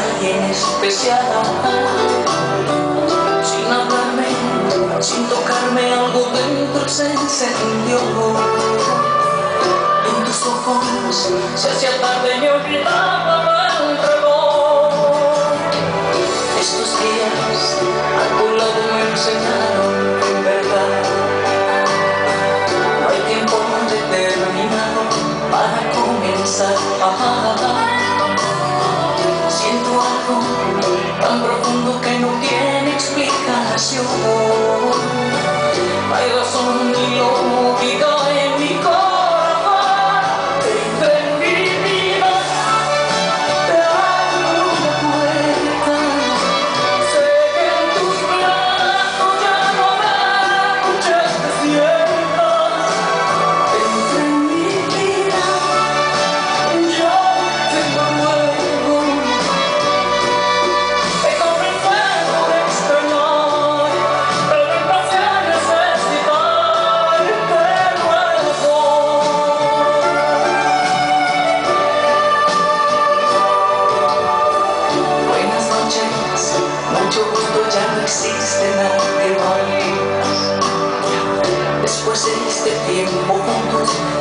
alguien especial Sin hablarme, sin tocarme algo dentro se encendió. En tus ojos se hacía tarde, me olvidaba tan profundo que no tiene explicación. Después de este tiempo juntos.